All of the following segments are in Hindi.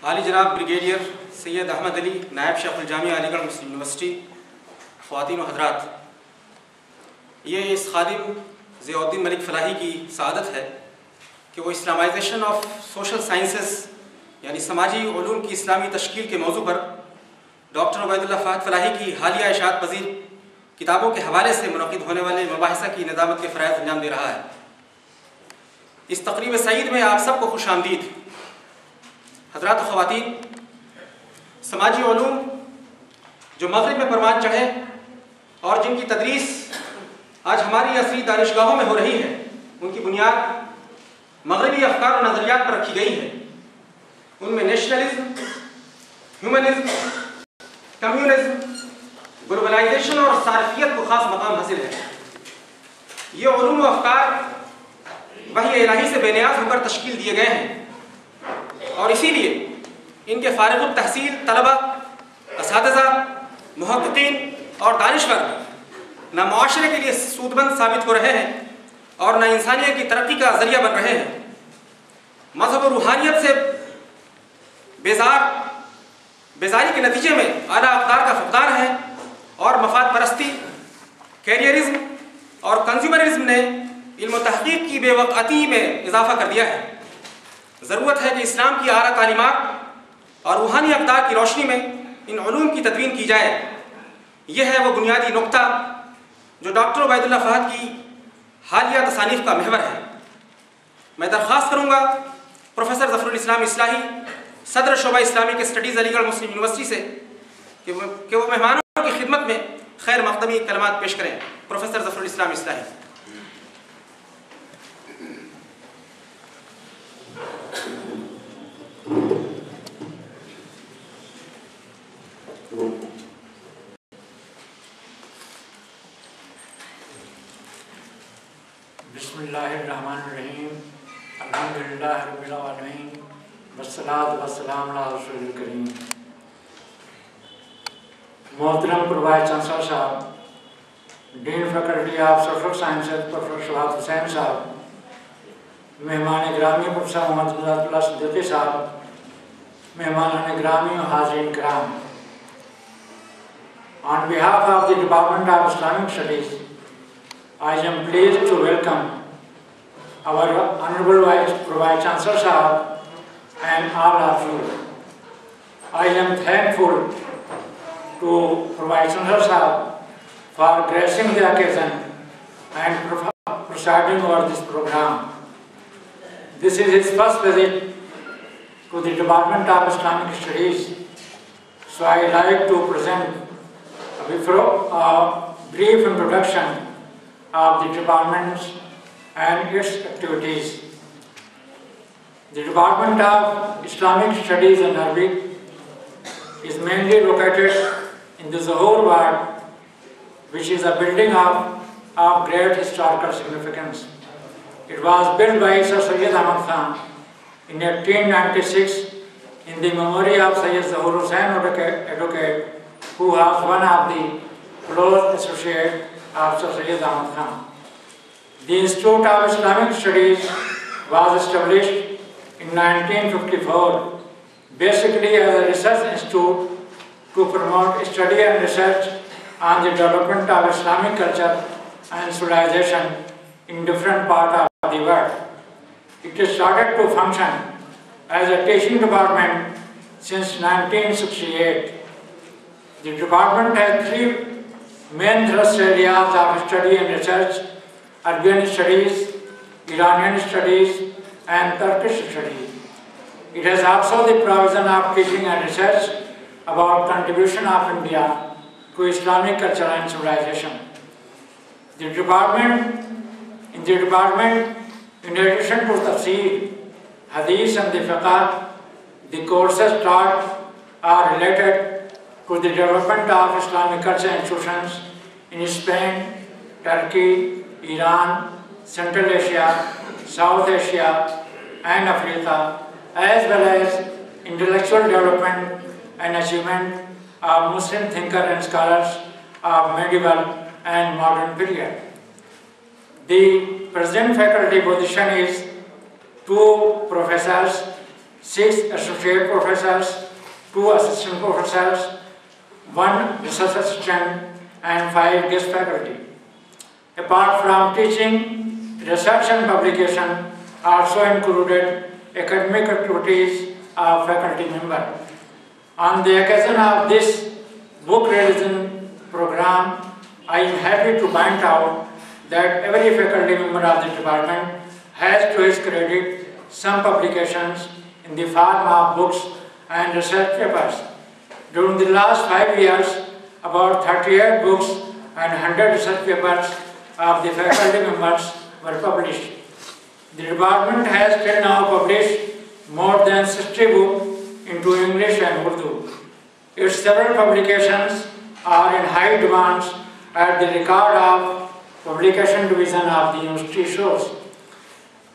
आली जनाब ब्रिगेडियर सैयद अहमद अली, नायब शेखुलजामिया अलीगढ़ मुस्लिम यूनिवर्सिटी ख़वान हजरात। ये इस खादिम ज़ियाउद्दीन मलिक फ़लाही की सआदत है कि वो इस्लामाइजेशन ऑफ़ सोशल साइंसेस, यानी समाजी की इस्लामी तश्कील के मौजू पर डॉक्टर उबैदुल्ला फ़ाहद फ़लाही की हालिया इशात पजीर किताबों के हवाले से मुनद होने वाले मबासा की निजामत के फ़रज़ अंजाम दे रहा है। इस तकरीब सईद में आप सबको खुश आमदीद। हजरात ख़वातीन, समाजी जो मगरब में परवान चढ़े और जिनकी तदरीस आज हमारी असली दानिशगाहों में हो रही है, उनकी बुनियाद मगरबी अफकार और नज़रियात पर रखी गई है। उनमें नेशनलिज्म ह्यूमनिज्म कम्युनिज्म ग्लोबलाइजेशन और सारफियत को ख़ास मकाम हासिल है। ये ूम अफकार वही इलाही से बेनियाज होकर तश्कील दिए गए हैं। और इसीलिए इनके फ़ारग तहसील, तलबा इस महक्कीन और दानश्वर न माशरे के लिए सूदबंद साबित हो रहे हैं और न इंसानियत की तरक्की का ज़रिया बन रहे हैं। मज़हब और रूहानियत से बेजार, बेजारी के नतीजे में आला अकदार का फुकदान है और मफाद परस्ती, कैरियरिज्म और कंज्यूमरिज्म ने इल्म तहकीक की बेवकती में इजाफा कर दिया है। ज़रूरत है कि इस्लाम की आला तालीमत और रूहानी अकदार की रोशनी में इन ूम की तदवीन की जाए। यह है वो बुनियादी नुकता जो डॉक्टर उबैदुल्ला फ़हद की हालिया तसानीफ का महवर है। मैं दरख्वास्त करूँगा प्रोफेसर जफरुल इस्लाम इस्लाही, सदर शोबा इस्लामी के स्टडीज़ अलीगढ़ मुस्लिम यूनिवर्सिटी से कि वो मेहमानों की खिदमत में खैर मकदमी कलमात पेश करें। प्रोफेसर जफरुल इस्लाम इस्लाही। बसमीम अलहमदिल्लाबीन वसलात वसलाम करीम। मोहतरम प्रभाई चांसलर साहब dean faculty of social sciences professor Shahad Hussain साहब। मेहमान ग्रामी प्रोफेसर मोहम्मद सिद्दीकी साहब मेहमान ग्रामी हाजरीन कराम On behalf of the Department of Islamic Studies, I am pleased to welcome our Honorable Vice Provice Chancellor Sahab and all of you. I am thankful to Provice Chancellor Sahab for gracing the occasion and presiding over this program. This is his first visit to the Department of Islamic Studies, so I would like to present a brief introduction of the department and its activities. The Department of Islamic Studies and Arabic is mainly located in the Zohor Ward, which is a building of, of great historical significance. It was built by Sir Sayyid Ahmad Khan in 1896 in the memory of Sayyid Zahur Hussain advocate, who was one of the close associates of Sir Sayyid Ahmad Khan. The Institute of Islamic Studies was established in 1954 basically as a research institute to promote study and research on the development of Islamic culture and civilization in different parts of It started to function as a teaching department since 1968. The department has three main thrust areas of study and research, Arabian studies, Iranian studies, and Turkish studies. It has also the provision of teaching and research about contribution of India to Islamic culture and civilization. The department, in the department, in addition to tafsir, hadith and the fiqh, the courses taught are related to the development of Islamic culture institutions in Spain, Turkey, Iran, Central Asia, South Asia, and Africa, as well as intellectual development and achievement of Muslim thinkers and scholars of medieval and modern period. The present faculty position is two professors, six associate professors, two assistant professors, one research assistant, and five guest faculty. Apart from teaching, research and publication also included academic activities of faculty member. On the occasion of this book revision program, I am happy to point out that every faculty member of the department has to his credit some publications in the form of books and research papers. During the last five years, about 38 books and 100 research papers of the faculty members were published. The department has till now published more than 60 books into English and Urdu. Its several publications are in high demand at the record of publication division of the university shows.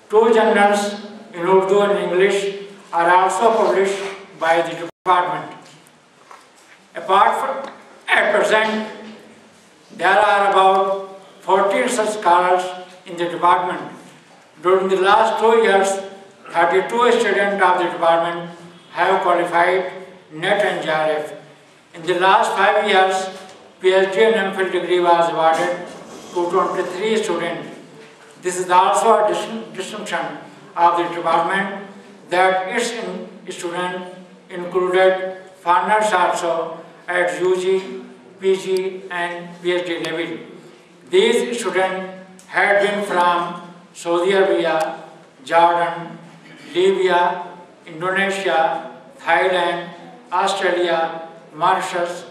Two journals in Urdu and English are also published by the department. Apart from, at present, there are about 14 such scholars in the department. During the last two years, 32 students of the department have qualified NET and JRF. In the last five years, PhD and MPhil degree was awarded to 23 students. This is also a distinction of the department that its students included foreigners also at UG, PG and PhD level. These students had been from Saudi Arabia, Jordan, Libya, Indonesia, Thailand, Australia, Mauritius,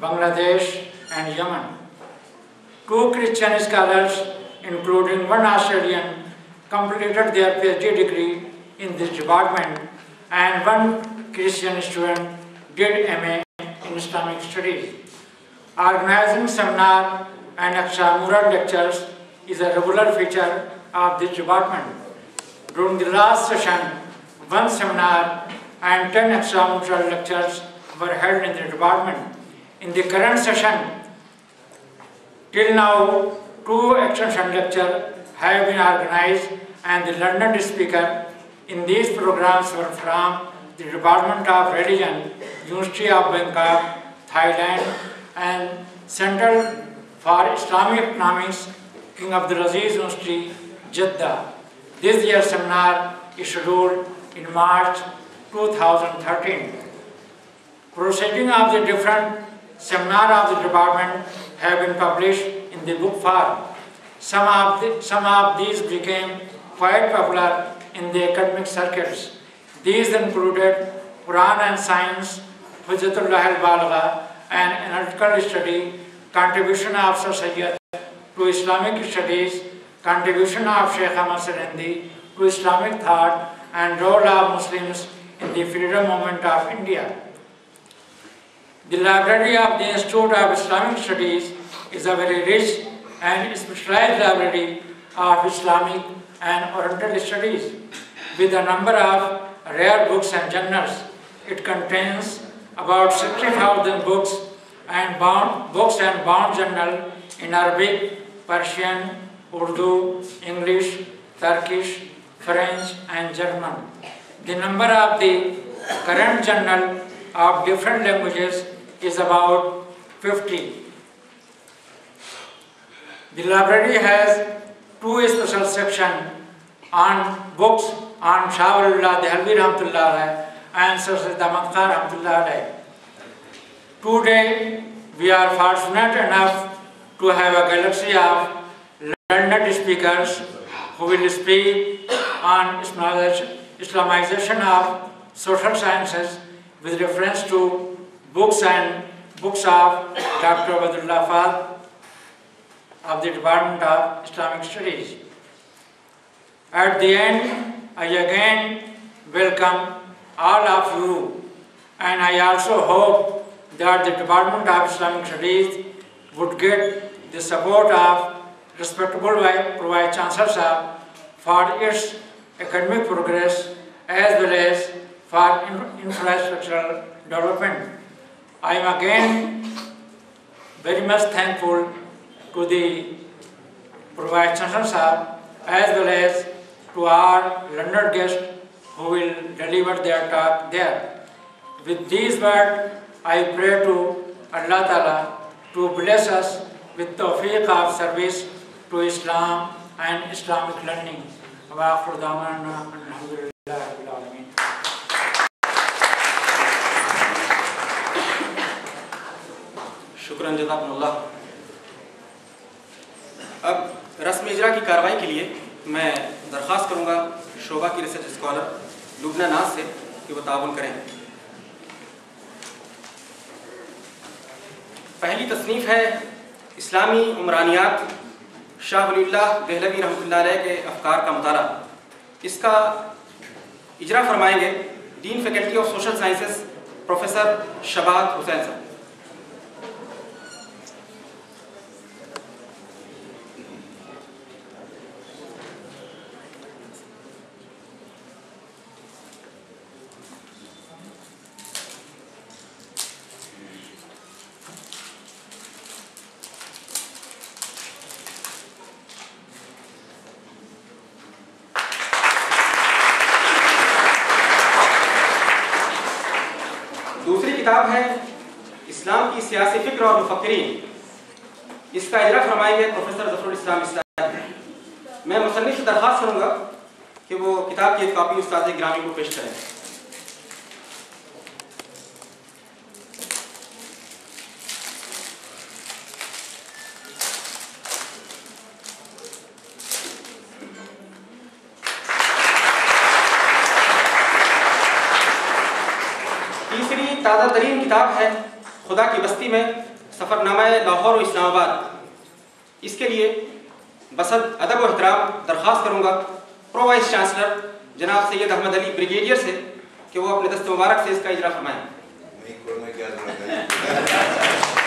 Bangladesh and Yemen. Two Christian scholars, including one Australian, completed their PhD degree in this department and one Christian student did MA in Islamic Studies. Organizing seminar and extramural lectures is a regular feature of this department. During the last session, one seminar and 10 extramural lectures were held in the department. In the current session, till now, two extension lectures have been organized and the learned speaker in these programs were from the Department of Religion, University of Bangkok, Thailand, and Center for Islamic Economics, King Abdulaziz University, Jeddah. This year's seminar is scheduled in March 2013. Proceeding of the different seminar of the department have been published in the book form. Some of, the, some of these became quite popular in the academic circuits. These included Quran and Science, Hujjatullah al-Balagha, and analytical study, contribution of Sir Sayyid to Islamic studies, contribution of Sheikh Ahmad Sarindi to Islamic thought, and role of Muslims in the freedom movement of India. The library of the Institute of Islamic Studies is a very rich and specialized library of Islamic and Oriental studies with a number of rare books and journals. It contains about 60,000 books and bound books and bound journal in Arabic, Persian, Urdu, English, Turkish, French and German. The number of the current journal of different languages is about 50. The library has two special sections on books on Shahullah Dehalvi Rahmatullah and Sir Ahmad Khan Rahmatullah Today we are fortunate enough to have a galaxy of learned speakers who will speak on Islamization of social sciences with reference to books and books of Dr. Abdullah Fad of the Department of Islamic Studies. At the end, I again welcome all of you and I also hope that the Department of Islamic Studies would get the support of respectable Vice Chancellor for its academic progress as well as for infrastructural development. I am again very much thankful to the Vice Chancellor as well as to our learned guests who will deliver their talk there. With these words, I pray to Allah Ta'ala to bless us with the tawfiq of service to Islam and Islamic learning. शुक्रन जदाकल्ला अब रस्म इजरा की कार्रवाई के लिए मैं दरख्वास्त करूँगा शोभा की रिसर्च स्कॉलर लुबना नाज से कि वो ताउन करें। पहली तसनीफ़ है इस्लामी उमरानियात शाह दहलवी रहमत के अफकार का मतारा इसका इजरा फरमाएँगे dean faculty of social sciences professor Shabad Hussain साहब। किताब है इस्लाम की सियासी फ़िक्र और मुफक्रीन इसका इजरा फरमाएँगे प्रोफेसर जफरुल इस्लाम इस्लाम मैं मुसनफ़ से दरख्वास्त करूँगा कि वो किताब की एक कापी उस्ताद ग्रामीण को पेश करें। ताज़ा तरीन किताब है खुदा की बस्ती में सफ़रनामा लाहौर और इस्लामाबाद। इसके लिए बसद अदब और अहतराम दरख्वास्त करूँगा। प्रो वाइस चांसलर जनाब सैद अहमद अली ब्रिगेडियर से कि वो अपने दस्त मुबारक से इसका इजरा फरमाएँ नहीं खोलने की क्या ज़रूरत है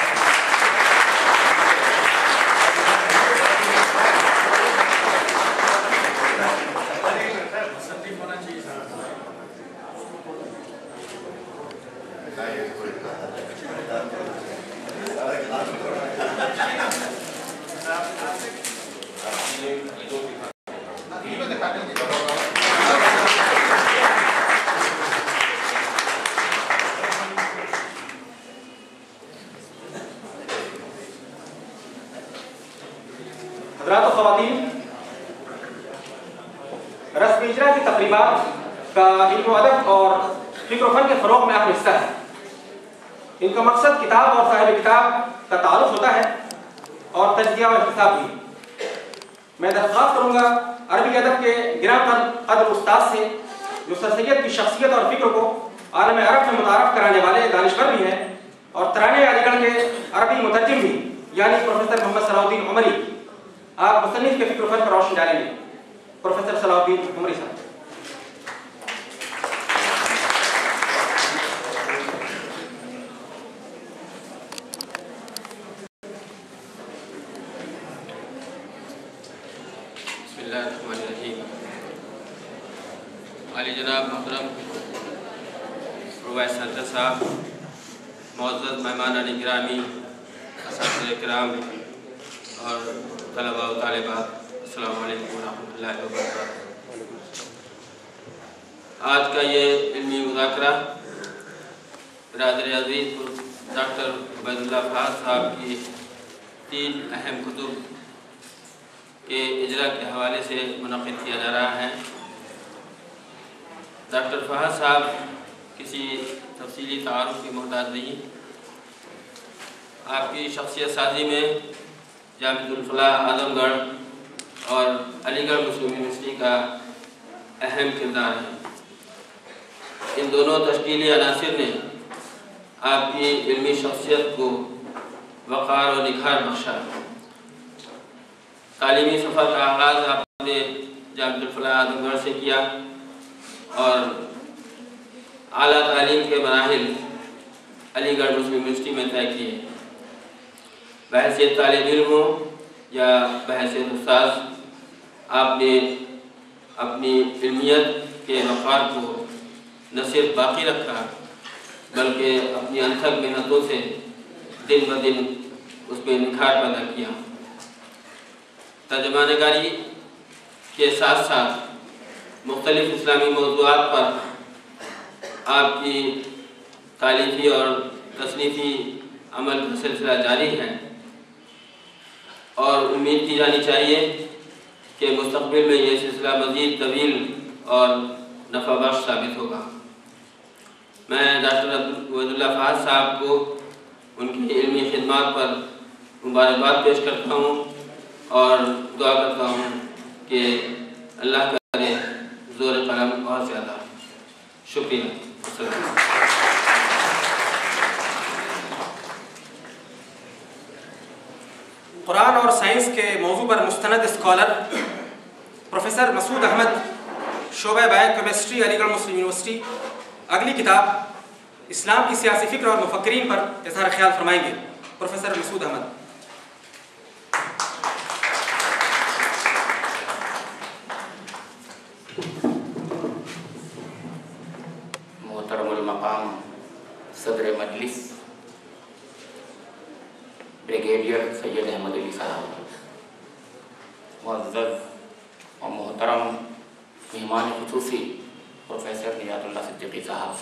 हजरात ख़वातीन, रस्म इजरा की तकरीबा का इल्म अदब और फ़िक्र फ़न के फ़रोग में अहम हिस्सा है। इनका मकसद किताब और साहिब किताब का तारुफ होता है और तजिया और हिसाब भी। मैं दरख्वास्त करूँगा अरबी अदब के गिरा कदर उस्ताद से, जो सर सैद की शख्सियत और फ़िक्र को आलम अरब में मुतारफ़ कराने वाले दानश्वर भी हैं और तराने अलीगढ़ के अरबी मुतरजम भी, यानी प्रोफेसर मोहम्मद सलाउद्दीन उमरी। आप मुसन्निफ के फ़िक्र पर रोशनी डालेंगे। प्रोफेसर सलाउद्दीन उमरी साहब। जनाब मेहमान अली ग्रामी कराम और तलबा तालिबात अस्सलाम वालेकुम रहमतुल्लाहि व बरकातहू आज का ये इल्मी मुजाकरा, बरदर अज़ीज़ डॉक्टर उबैदुल्ला फहाद साहब की तीन अहम कुतुब के इजरा के हवाले से मुनद किया जा रहा है। डॉक्टर फहद साहब, किसी तफसीली तारफ़ की मोहताज नहीं। आपकी शख्सियत साजी में जामियाफला आजमगढ़ और अलीगढ़ मुस्लिम यूनिवर्सिटी का अहम किरदार है। इन दोनों तश्कीली अनासर ने आपकी इलमी शख्सियत को वक़ार और निखार बख्शा। तालीमी सफ़र का आगाज़ आपने जामफला आजमगढ़ से किया और आला तालीम के मराहल अलीगढ़ मुस्लिम यूनिवर्सिटी में तय किए। बहसीत तालब इल्म हो या बहसीत उस्ताद आपने अपनी इल्मियत के वक़ार को न सिर्फ़ बाकी रखा, बल्कि अपनी अनथक मेहनतों से दिन ब दिन उस पर निखार पैदा किया। तर्जमानगारी के साथ साथ मुख्तलिफ़ इस्लामी मौजूद पर आपकी तालीफी और तसनीफ़ी अमल का सिलसिला जारी है। और उम्मीद की जानी चाहिए कि मुस्तबिल में यह सिलसिला मज़ीद तवील और नफ़ा बख्श साबित होगा। मैं डॉक्टर अब्दुल्ला फहाद साहब को उनकी इलमी खिदमत पर मुबारकबाद पेश करता हूँ और दुआ करता हूँ कि अल्लाह करे ज़ोर कलम और ज़्यादा। शुक्रिया। कुरान और साइंस के मौजू पर मुस्ंद स्कॉलर प्रोफेसर मसूद अहमद, शोबा बायोकेमिस्ट्री अलीगढ़ मुस्लिम यूनिवर्सिटी। अगली किताब इस्लाम की सियासी फ़िक्र और मुफक्रीन पर इजहार ख्याल फरमाएँगे। प्रोफेसर मसूद अहमद मोहतरमकाम सदर मजलिस ब्रिगेडियर सैयद अहमद अली साहब मुआज़ और मोहतरम मेहमान खसूसी प्रोफेसर नियातुल्ला सिद्दीकी साहब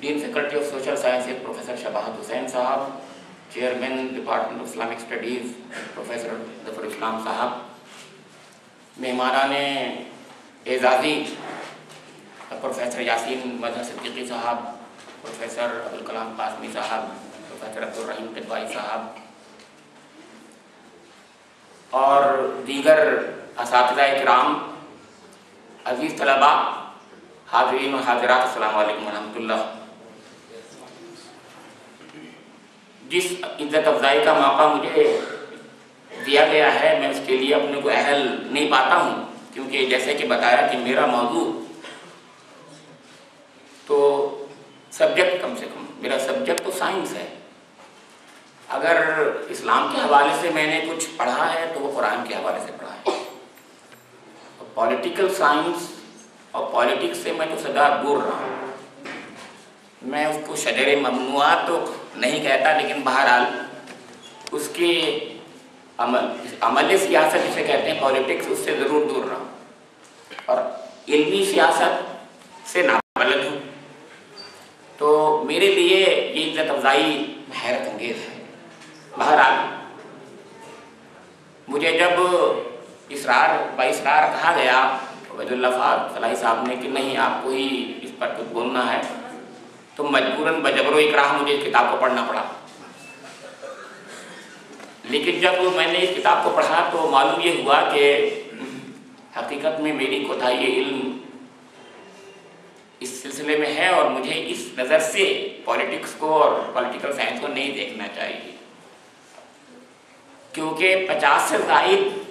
dean faculty of social sciences professor Shabahat Hussain साहब chairman department of Islamic studies professor Zafar Islam साहब, मेहमान ने एजाज़ी प्रोफेसर यासीन मजहर सिद्दीकी साहब, प्रोफेसर अब्दुल कलाम कासमी साहब, प्रोफेसर अब्दुल रहीम किदवाई साहब और दीगर इस कराम अज़ीज़ तलबा, हाजरीन और हाजरात अल्लाम वरहमतुल्लाह। जिस इज़्ज़त अफजाई का मौका मुझे दिया गया है, मैं उसके लिए अपने को अहल नहीं पाता हूँ, क्योंकि जैसे कि बताया कि मेरा मौजू तो सब्जेक्ट कम से कम, मेरा सब्जेक्ट तो साइंस है। अगर इस्लाम के हवाले से मैंने कुछ पढ़ा है तो वो कुरान के हवाले से पढ़ा है। पॉलिटिकल साइंस और पॉलिटिक्स से मैं तो सदा दूर रहा हूँ। मैं उसको शजर ममनुआ तो नहीं कहता, लेकिन बहरहाल, उसके अमल अमल सियासत जिसे कहते हैं, पॉलिटिक्स उससे ज़रूर दूर रहा। और इल्मी सियासत से नाबलद हूँ। तो मेरे लिए ये इज़्ज़त अफजाई हैरत अंगेज़ है। बहरहाल, मुझे जब इसरार इसरार कहा गया वैदुल्ला फलाही साहब ने कि नहीं, आपको ही इस पर कुछ बोलना है। तो मजबूरन बजबरो इकराह मुझे किताब को पढ़ना पड़ा। लेकिन जब मैंने इस किताब को पढ़ा तो मालूम ये हुआ कि हकीकत में मेरी कोताही इल्म इस सिलसिले में है और मुझे इस नज़र से पॉलिटिक्स को और पॉलिटिकल साइंस को नहीं देखना चाहिए। क्योंकि पचास से जायद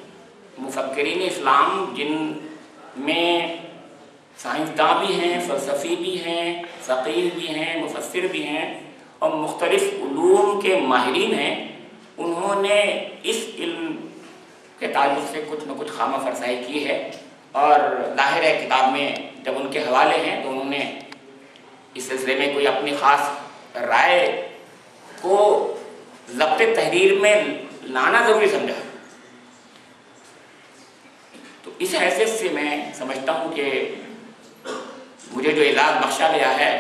मुफक्रीन इस्लाम, जिन में साइंसदान भी हैं, फ़लसफ़ी भी हैं फ़कीर भी हैं मुफसर भी हैं और मुख्तलिफ़ के माहरीन हैं उन्होंने इस इल्म के ताल्लुक से कुछ न कुछ खामा फरसाई की है और ज़ाहिर है किताब में जब उनके हवाले हैं तो उन्होंने इस सिलसिले में कोई अपनी ख़ास राय को जब्त तहरीर में लाना ज़रूरी समझा। तो इस हैसियत से मैं समझता हूँ कि मुझे जो इलाज बख्शा गया है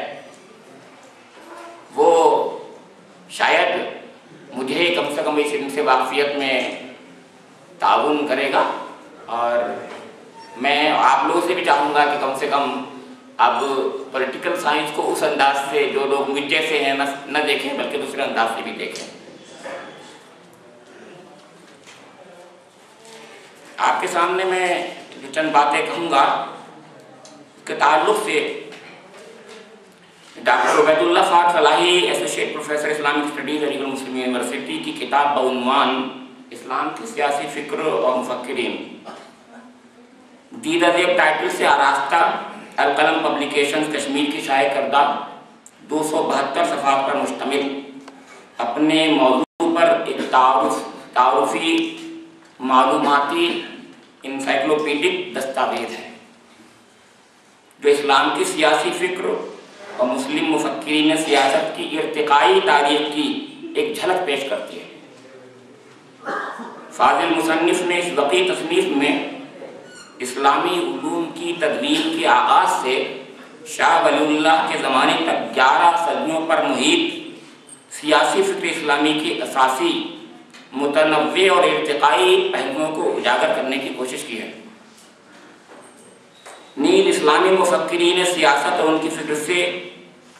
वो शायद मुझे कम से वाकफियत में ताउन करेगा। और मैं आप लोगों से भी चाहूँगा कि कम से कम अब पॉलिटिकल साइंस को उस अंदाज से जो लोग मुझ जैसे हैं, न न देखें, बल्कि दूसरे अंदाज से भी देखें। आपके सामने मैं जो चंद बातें कहूँगा, के ताल्लुक से doctor Ubaidullah Fahad Falahi associate professor Islamic studies Aligarh Muslim University की किताब बउनवान, इस्लाम की सियासी फ़िक्र और मुफक्रीन दीदा देव टाइटल से आरास्ता, अलकलम पब्लिकेशन कश्मीर की शाये करदा, दो सौ बहत्तर सफ़ात पर मुश्तमिल। अपने मौजू पर एक तारुफ, तारुफी, मालूमती इंसाइक्लोपीडिक दस्तावेज़ है, जो इस्लाम की सियासी फ़िक्र और मुस्लिम मुफक्रीन सियासत की, इरतकाई तारीख की एक झलक पेश करती है। फाजिल मुसनफ़ ने इस वक़ी तसनीफ़ में इस्लामी ूम की तदवीन के आगाज़ से शाह वलील्लाह के ज़माने तक ग्यारह सदियों पर मुहित सियासी फ़िक्र इस्लामी के असासी मुतनवे और इरतकाई पहलुओं को उजागर करने की कोशिश की है। नील इस्लामी मुफक्रीन सियासत और उनकी फ़िक्र से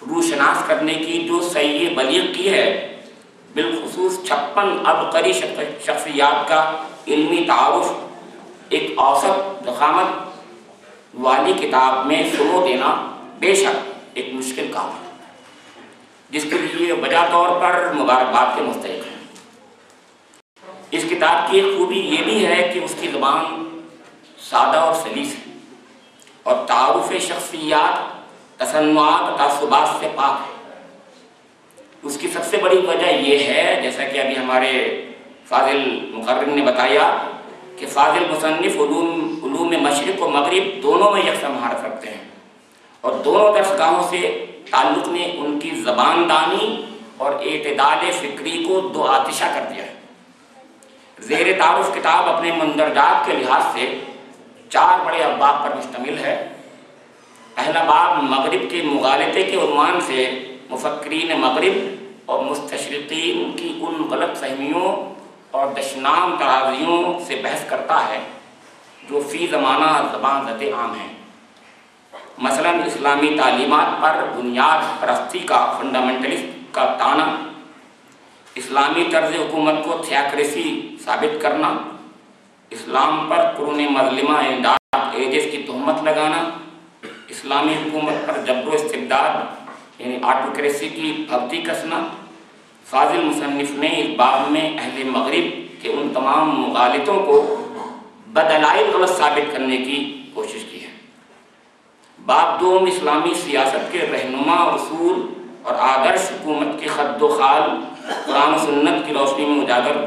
रूशनास करने की जो सही बलीग की है, बिलखसूस छप्पन अबकरी शख्सियात का इल्मी तारुफ, एक औसत जखामत वाली किताब में शुरू देना बेशक एक मुश्किल काम है। जिसके लिए वजह तौर पर मुबारकबाद के मुस्तक हैं। इस किताब की खूबी ये भी है कि उसकी ज़बान सादा और सलीस है। और तारुफ शख्सियात तसन्वात तसुबात से पाक है। उसकी सबसे बड़ी वजह यह है, जैसा कि अभी हमारे फाजिल मुकर्र ने बताया, कि फाजिल मुसनफ़ में मशरक़ व मगरब दोनों में यकसा महारत रखते हैं। और दोनों दरसगाहों से ताल्लुक़ ने उनकी ज़बानदानी और एतदाल फ़िक्री को दो आतिशा कर दिया है। जेर तारुफ किताब अपने मंदरजात के लिहाज से चार बड़े अबाब पर मुश्तमिल है। पहला बाब मगरब के मुगालते के उन्वान से मुफक्रीन मगरब और मुस्तशरकिन की उन गलत फहमियों और दशनाम तराजियों से बहस करता है, जो फ़ी ज़माना ज़बान जद आम है। मसलन इस्लामी तालीमत पर बुनियाद परस्ती का फंडामेंटलिस्ट का ताना, इस्लामी तर्ज हुकूमत को थियाक्रेसी साबित करना इस्लाम पर कुरन मजलिमा डार्क एजेस की तहमत लगाना, इस्लामी हुकूमत पर जबर इस्तेदाद यानी आटोक्रेसी की भक्ति कसना। फाजिल मुसनफ़ ने इस बाब में अहल मगरब के उन तमाम मुगालतों को बदलाई गलत साबित करने की कोशिश की है। बाब दोम इस्लामी सियासत के रहनुमा असूल और आदर्श हुकूमत के खद्द खाल कुरान सुन्नत की रोशनी में उजागर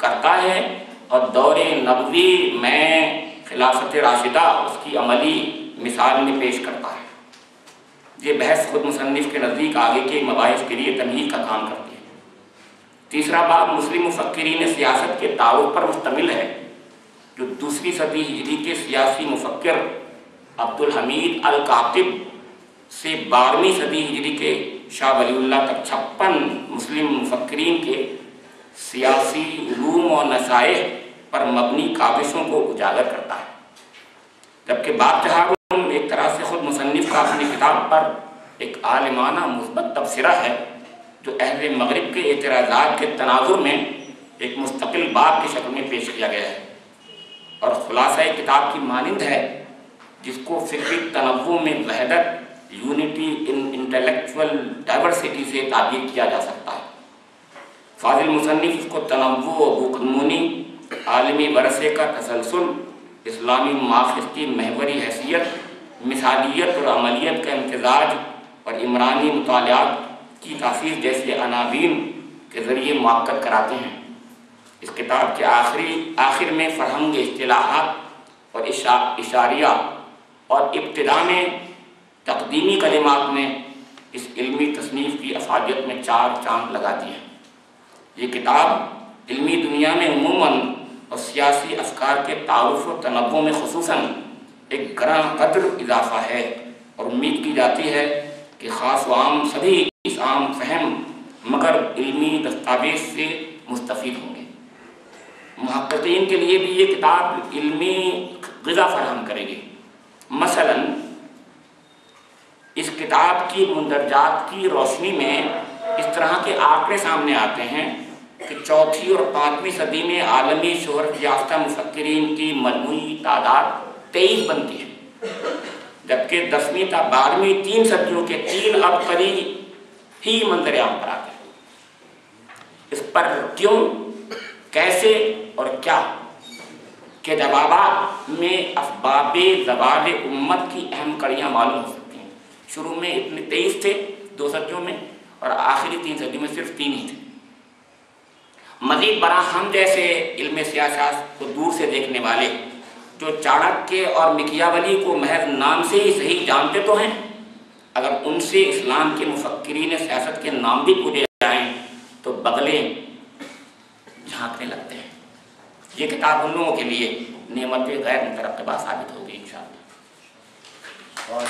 करता है। और दौर नबवी में खिलाफत राशिदा, उसकी अमली मिसाल में पेश करता है। ये बहस खुद मुसनफ़ के नज़दीक आगे के मबाइस के लिए तमहीद का काम करती है। तीसरा बाब मुस्लिम मुफक्रीन सियासत के तारुफ पर मुश्तमिल है। जो दूसरी सदी हिजरी के सियासी मुफक्र अब्दुल हमीद अल कातिब से बारहवीं सदी हिजरी के शाह वलील्ला तक छप्पन मुस्लिम मुफक्रीन के सियासी रूम और नसाए पर मबनी काविशों को उजागर करता है। जबकि बाप जहाँ एक तरह से खुद मुसनफ़ का अपनी किताब पर एक आलमाना मुस्बत तबसरा है, जो अहल मगरब के एतराज़ात के तनाजुर में एक मुस्तकिल बाप की शक्ल में पेश किया गया है। और खुलासा किताब की मानंद है, जिसको फ़िक्री तनवु में वहदत, यूनिटी इन इंटेलेक्चुअल डाइवर्सिटी से ताबीर किया जा सकता है। फाजिल मुसनफ़ उसको तनवु बुकनमूनी आलमी वरसे का तसलसल इस्लामी माफ़ की महवरी हैसियत, मिसालियत और अमलीत का इम्तजाज और इमरानी मुतालियात की तासीर जैसे अनावीन के ज़रिए मक्द कराते हैं। इस किताब के आखिरी, आखिर में फ़रहंग अतलाहत और इशा, इशारिया और इब्तदा में तकदीमी कलिमात ने इस इल्मी तसनीफ़ की अफादियत में चार चाँद लगाती हैं। ये किताब इल्मी दुनिया में अमूमन और सियासी अफकार के तारफ़ व तनबों में खसूस एक गरा कदर इजाफा है और उम्मीद की जाती है कि ख़ास वाम सभी इस आम फहम मगर इल्मी दस्तावेज़ से मुस्तफ़ होंगे। महक्कीन के लिए भी ये किताब इलमी गज़ा फराहम करेगी। मसलन, इस किताब की मंदरजात की रोशनी में इस तरह के आंकड़े सामने आते हैं कि चौथी और पाँचवीं सदी में आलमी शहरत याफ्ता मुफक्रीन की मजमू तादाद तेईस बनती है। जबकि दसवीं तक बारहवीं तीन सदियों के तीन अब करी ही मंजर आम पर आते इस पर क्यों कैसे और क्या के जवाब में अफबाब जवाब उम्मत की अहम कड़ियाँ मालूम हो सकती हैं। शुरू में इतने तेईस थे, दो सदियों में, और आखिरी तीन सदियों में सिर्फ़ तीन ही थे। मजीद बरा हम जैसे इल्म सियासत को दूर से देखने वाले, जो चाणक्य और मिकियावली को महज नाम से ही सही जानते तो हैं, अगर उनसे इस्लाम के मुफक्रीन सियासत के नाम भी पूछे जाएँ तो बगले झांकने लगते हैं। ये किताब उन लोगों के लिए नेमत गैर मुतरकबा साबित होगी इन और